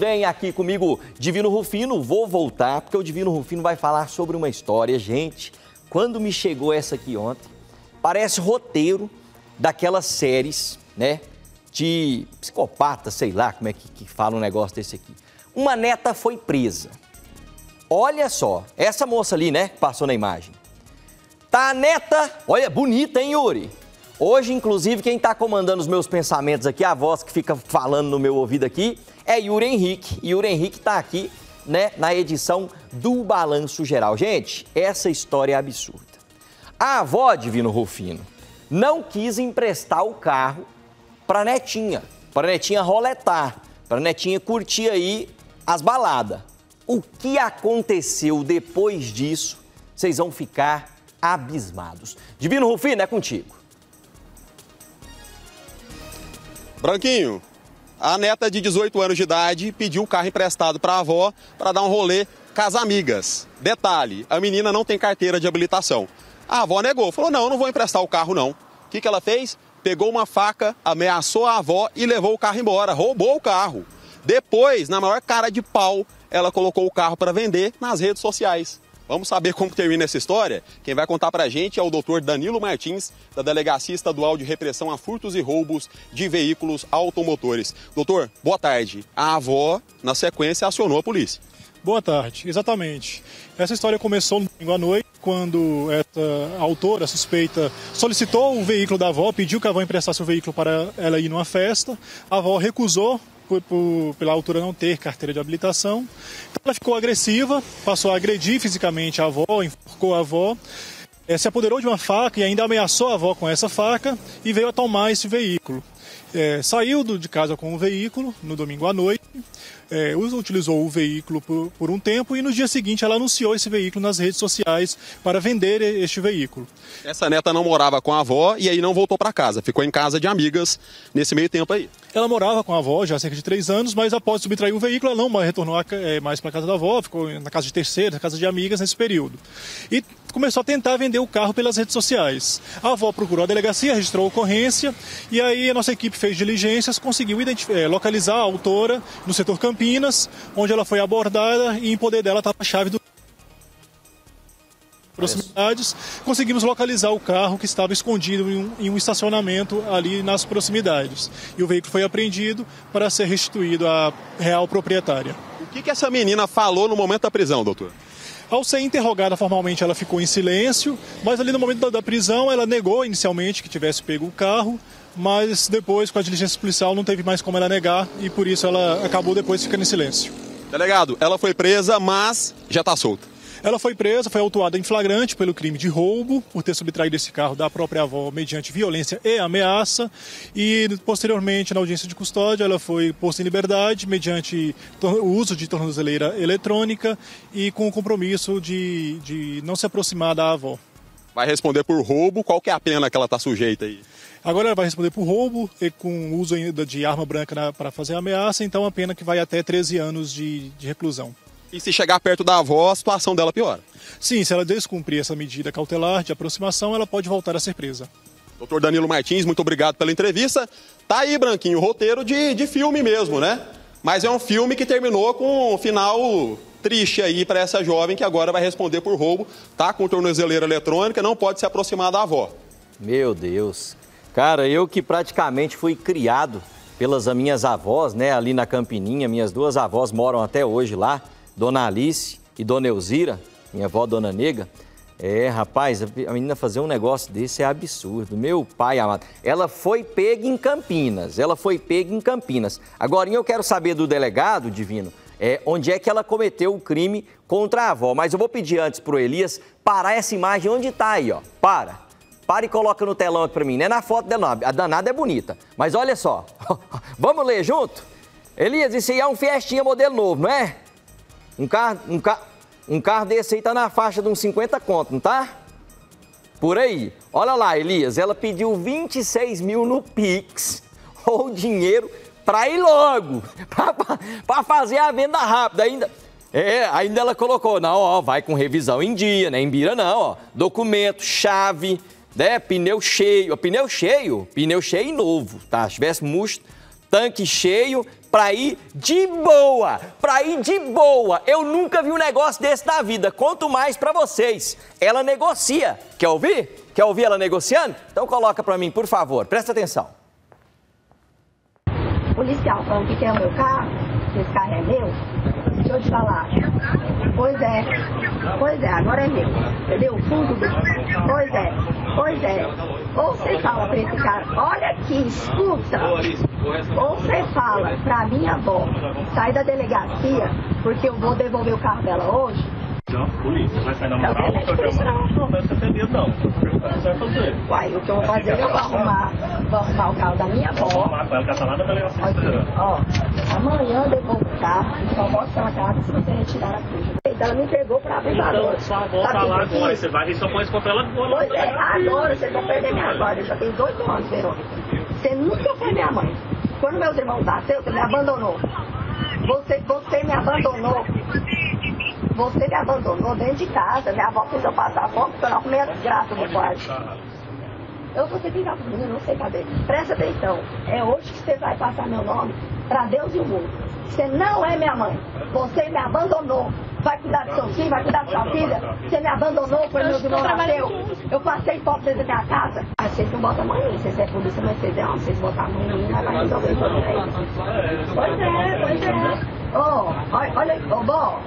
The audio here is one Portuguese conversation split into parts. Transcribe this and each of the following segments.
Vem aqui comigo, Divino Rufino. Vou voltar, porque o Divino Rufino vai falar sobre uma história. Gente, quando me chegou essa aqui ontem, parece roteiro daquelas séries, né? De psicopata, sei lá como é que, que fala um negócio desse aqui. Uma neta foi presa. Olha só, essa moça ali, né? Passou na imagem. Tá a neta, olha, bonita, hein, Yuri? Hoje, inclusive, quem está comandando os meus pensamentos aqui, a voz que fica falando no meu ouvido aqui, é Yuri Henrique. Yuri Henrique está aqui, né, na edição do Balanço Geral. Gente, essa história é absurda. A avó Divino Rufino não quis emprestar o carro para netinha, para netinha roletar, para netinha curtir aí as baladas. O que aconteceu depois disso, vocês vão ficar abismados. Divino Rufino, é contigo. Branquinho, a neta de 18 anos de idade pediu o carro emprestado para a avó para dar um rolê com as amigas. Detalhe, a menina não tem carteira de habilitação. A avó negou, falou: não, não vou emprestar o carro não. O que, que ela fez? Pegou uma faca, ameaçou a avó e levou o carro embora, roubou o carro. Depois, na maior cara de pau, ela colocou o carro para vender nas redes sociais. Vamos saber como termina essa história? Quem vai contar pra gente é o doutor Danilo Martins, da Delegacia Estadual de Repressão a Furtos e Roubos de Veículos Automotores. Doutor, boa tarde. A avó, na sequência, acionou a polícia. Boa tarde, exatamente. Essa história começou no domingo à noite, quando essa autora suspeita solicitou o veículo da avó, pediu que a avó emprestasse o veículo para ela ir numa festa. A avó recusou por, por, pela altura não ter carteira de habilitação. Então ela ficou agressiva, passou a agredir fisicamente a avó, enforcou a avó, é, se apoderou de uma faca e ainda ameaçou a avó com essa faca e veio a tomar esse veículo. É, saiu do, de casa com o veículo no domingo à noite, é, utilizou o veículo por, por, um tempo e no dia seguinte ela anunciou esse veículo nas redes sociais para vender este veículo. Essa neta não morava com a avó e aí não voltou para casa, ficou em casa de amigas nesse meio tempo aí. Ela morava com a avó já há cerca de três anos, mas após subtrair o veículo, ela não retornou é, mais para casa da avó, ficou na casa de terceira, na casa de amigas nesse período. E começou a tentar vender o carro pelas redes sociais. A avó procurou a delegacia, registrou a ocorrência e aí a nossa equipe fez diligências, conseguiu é, localizar a autora no setor Campinas, onde ela foi abordada e em poder dela estava a chave do proximidades, conseguimos localizar o carro que estava escondido em um, em um, estacionamento ali nas proximidades. E o veículo foi apreendido para ser restituído à real proprietária. O que, que essa menina falou no momento da prisão, doutor? Ao ser interrogada formalmente, ela ficou em silêncio, mas ali no momento da, da prisão, ela negou inicialmente que tivesse pego o carro, mas depois, com a diligência policial, não teve mais como ela negar e por isso ela acabou depois ficando em silêncio. Delegado, ela foi presa, mas já está solta. Ela foi presa, foi autuada em flagrante pelo crime de roubo, por ter subtraído esse carro da própria avó mediante violência e ameaça. E posteriormente, na audiência de custódia, ela foi posta em liberdade mediante o uso de tornozeleira eletrônica e com o compromisso de, de não se aproximar da avó. Vai responder por roubo, qual que é a pena que ela está sujeita aí? Agora ela vai responder por roubo e com uso de arma branca para fazer ameaça, então a pena que vai até 13 anos de, de reclusão. E se chegar perto da avó, a situação dela piora. Sim, se ela descumprir essa medida cautelar de aproximação, ela pode voltar a ser presa. Doutor Danilo Martins, muito obrigado pela entrevista. Tá aí, Branquinho, o roteiro de, de filme mesmo, né? Mas é um filme que terminou com um final triste aí para essa jovem que agora vai responder por roubo, tá com tornozeleira eletrônica, não pode se aproximar da avó. Meu Deus. Cara, eu que praticamente fui criado pelas minhas avós, né, ali na Campininha, minhas duas avós moram até hoje lá. Dona Alice e Dona Elzira, minha avó Dona Nega. É, rapaz, a menina fazer um negócio desse é absurdo. Meu pai amado. Ela foi pega em Campinas. Ela foi pega em Campinas. Agora, eu quero saber do delegado, Divino, é, onde é que ela cometeu o crime contra a avó. Mas eu vou pedir antes pro Elias parar essa imagem onde tá aí, ó. Para. Para e coloca no telão aqui pra mim. Não é na foto dela, não. A danada é bonita. Mas olha só. Vamos ler junto? Elias, isso aí é um Fiestinha modelo novo, não é? Um carro, um, carro, um carro desse aí tá na faixa de uns 50 conto, não tá? Por aí. Olha lá, Elias, ela pediu 26 mil no Pix, ou dinheiro para ir logo, para fazer a venda rápida. Ainda, é, ainda ela colocou, não, ó, vai com revisão em dia, né? Em bira não, ó. Documento, chave, né? Pneu cheio, pneu cheio, pneu cheio novo, tá? Se tivesse murcho, tanque cheio, pra ir de boa, pra ir de boa. Eu nunca vi um negócio desse na vida, quanto mais pra vocês. Ela negocia. Quer ouvir? Quer ouvir ela negociando? Então coloca pra mim, por favor. Presta atenção. Policial falando que quer o meu carro, esse carro é meu. Deixa eu te falar. Pois é. Pois é, agora é meu. Entendeu? O fundo do. Pois é. Pois é. Ou você fala pra esse cara, olha aqui, escuta. Ou você fala pra minha avó, sai da delegacia, porque eu vou devolver o carro dela hoje. Não, polícia. Vai sair na moral ou vai chamar? Não, vai ser atendido não. O que você vai fazer? Uai, o que eu vou fazer, eu vou arrumar, vou arrumar o carro da minha Vou avó. arrumar com ela, que ela tá lá na delegacia esperando. ó. Amanhã eu devolvo o carro e só mostro na casa se você retirar a. Então, Ela me entregou pra abusadora. Então, sua avó Sabe tá lá agora. Você vai e só põe encontrar ela agora. Pois é, agora vocês vão perder minha guarda. Eu já tenho dois anos, Verônica. Você nunca foi minha mãe. Quando meus irmãos nasceram, você me abandonou. Você, você me abandonou. Você me abandonou dentro de casa. Minha avó fez eu passar fome porque eu não comia desgraça no quarto. Eu vou ter que ligar pro menino, não sei cadê. Presta atenção. É hoje que você vai passar meu nome pra Deus e o mundo. Você não é minha mãe. Você me abandonou. Vai cuidar do seu filho, vai cuidar da sua filha. Você me abandonou quando meu irmão nasceu. Eu passei fome dentro da minha casa. Ah, vocês não botam a mãe em mim. Vocês é polícia, mas vocês é homem. Vocês botam a mãe em mim, nós vai resolver o problema aí. Pois é, pois é. Ô, olha, olha, ô, bom.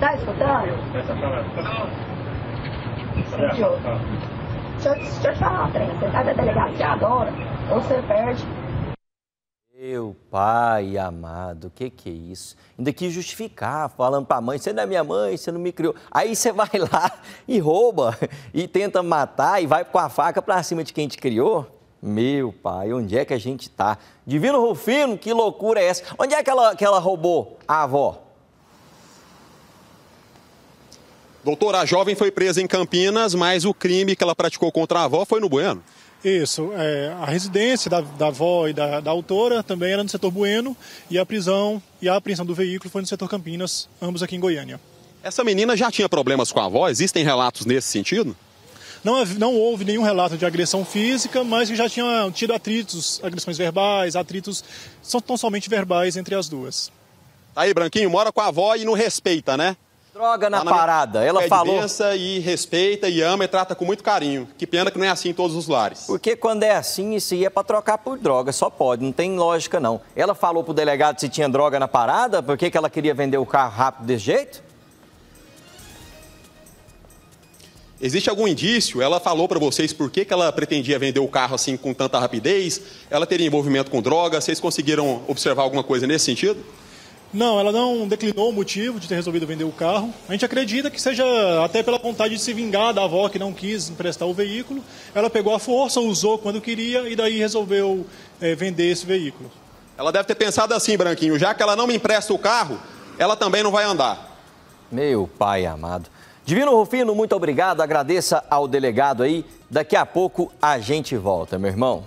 Tá escutando? Essa pra lá. Idiota. Tá. Deixa eu, deixa eu te falar uma trem. Você sai da delegacia agora, ou você perde. Meu pai amado, o que que é isso? Ainda quis justificar, falando pra mãe, você não é minha mãe, você não me criou. Aí você vai lá e rouba, e tenta matar, e vai com a faca pra cima de quem te criou. Meu pai, onde é que a gente tá? Divino Rufino, que loucura é essa? Onde é que ela, que ela roubou a avó? Doutor, a jovem foi presa em Campinas, mas o crime que ela praticou contra a avó foi no Bueno. Isso, é, a residência da, da avó e da, da autora também era no setor Bueno e a prisão e a apreensão do veículo foi no setor Campinas, ambos aqui em Goiânia. Essa menina já tinha problemas com a avó? Existem relatos nesse sentido? Não, não houve nenhum relato de agressão física, mas que já tinha tido atritos, agressões verbais, atritos são tão somente verbais entre as duas. Tá aí, Branquinho, mora com a avó e não respeita, né? Droga na Tá parada. Ela pede falou. benção e respeita e ama e trata com muito carinho. Que pena que não é assim em todos os lares. Porque quando é assim, isso aí é pra trocar por droga, só pode, não tem lógica não. Ela falou pro delegado se tinha droga na parada, por que que ela queria vender o carro rápido desse jeito? Existe algum indício? Ela falou pra vocês por que, que ela pretendia vender o carro assim com tanta rapidez? Ela teria envolvimento com droga? Vocês conseguiram observar alguma coisa nesse sentido? Não, ela não declinou o motivo de ter resolvido vender o carro. A gente acredita que seja até pela vontade de se vingar da avó que não quis emprestar o veículo. Ela pegou a força, usou quando queria e daí resolveu eh, vender esse veículo. Ela deve ter pensado assim, Branquinho, já que ela não me empresta o carro, ela também não vai andar. Meu pai amado. Divino Rufino, muito obrigado, agradeça ao delegado aí. Daqui a pouco a gente volta, meu irmão.